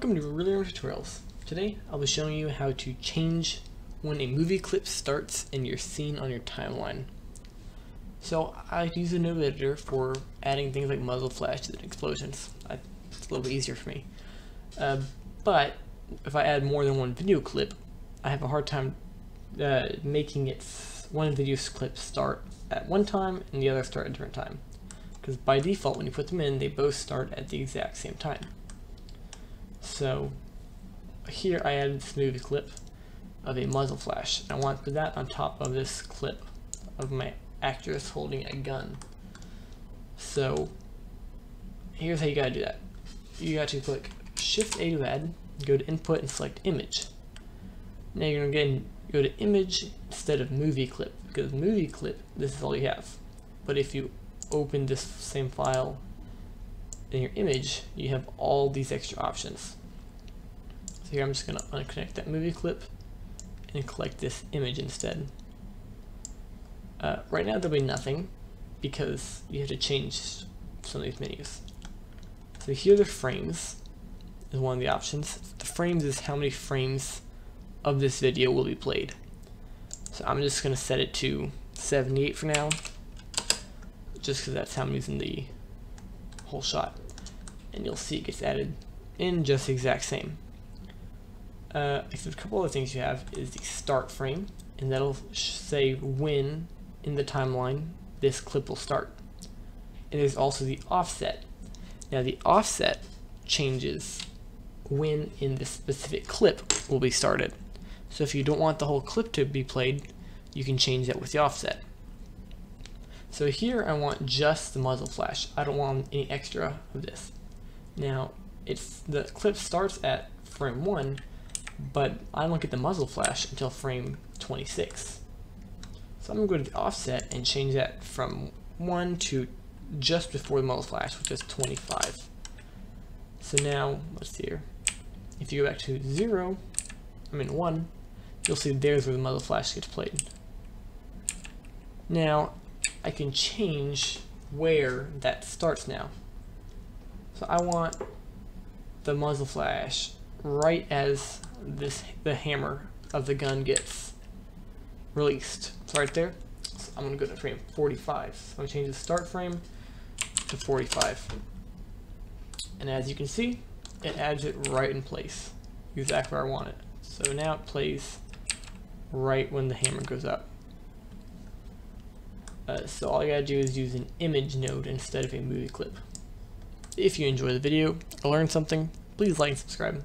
Welcome to Really Random Tutorials. Today I'll be showing you how to change when a movie clip starts in your scene on your timeline. So I like to use a node editor for adding things like muzzle flashes and explosions. I, it's a little bit easier for me. Uh, but if I add more than one video clip, I have a hard time uh, making it one video clip start at one time and the other start at a different time. Because by default, when you put them in, they both start at the exact same time. So here I added this movie clip of a muzzle flash. I want to put that on top of this clip of my actress holding a gun. So here's how you gotta do that. You got to click Shift A to add, go to input and select image. Now you're gonna again go to image instead of movie clip because movie clip this is all you have. But if you open this same file in your image, you have all these extra options. So here I'm just going to unconnect that movie clip and collect this image instead. Uh, right now there'll be nothing because you have to change some of these menus. So here the frames is one of the options. The frames is how many frames of this video will be played. So I'm just going to set it to 78 for now, just because that's how I'm using the whole shot. And you'll see it gets added in just the exact same. Uh, a couple other things you have is the start frame, and that'll say when in the timeline this clip will start. And there's also the offset. Now the offset changes when in this specific clip will be started. So if you don't want the whole clip to be played, you can change that with the offset. So here I want just the muzzle flash. I don't want any extra of this. Now, it's the clip starts at frame 1, but I don't get the muzzle flash until frame 26. So I'm going to go to the offset and change that from 1 to just before the muzzle flash, which is 25. So now, let's see here. If you go back to 0, I mean 1, you'll see there's where the muzzle flash gets played. Now, I can change where that starts now. So I want the muzzle flash right as this the hammer of the gun gets released. It's right there. So I'm going to go to frame 45. So I'm to change the start frame to 45. And as you can see, it adds it right in place, exactly where I want it. So now it plays right when the hammer goes up. Uh, so all you gotta do is use an image node instead of a movie clip. If you enjoy the video or learned something, please like and subscribe.